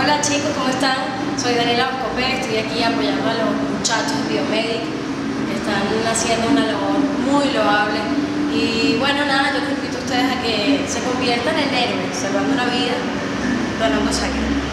Hola chicos, ¿cómo están? Soy Daniela Oscopé, estoy aquí apoyando a los muchachos de Biomedic que están haciendo una labor muy loable. Y bueno, nada, yo les invito a ustedes a que se conviertan en héroes, salvando una vida, donando sangre.